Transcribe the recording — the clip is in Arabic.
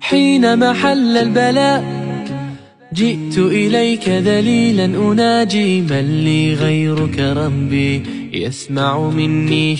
حين محل البلاء جئت إليك ذليلا أناجي من لي غيرك ربي يسمع مني